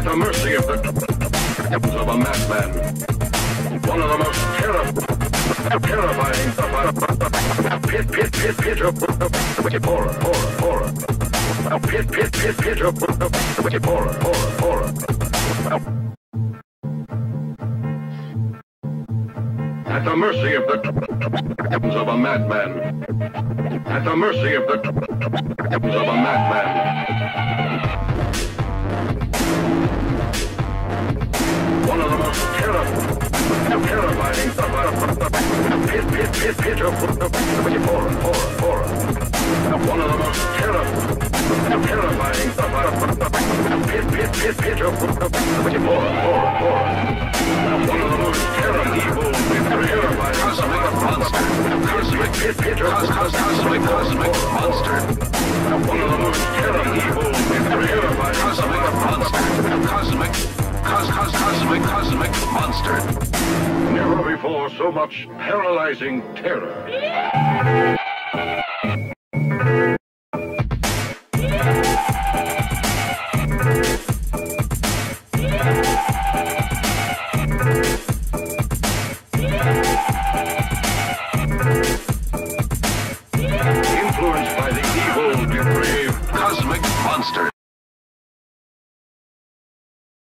at the mercy of the of a madman. One of the most terri- terrifying pit pit pit pit of horror horror horror. Pit pit pit pit of horror horror horror. At the mercy of the of a madman. At the mercy of the of a madman Of horror, horror, horror. One of the most terri- terrifying stuff. Pit, pit, pit, pit of horror, horror, horror. One of the most terri- terrifying Cosmic monster. Cosmic. Pit, Cos cos cosmic cosmic monster. One of the most terri- evil, terrifying Cosmic monster. Cosmic. Cos cos cosmic cosmic monster. Never before so much paralyzing terror. Influenced by the evil, depraved, cosmic monster.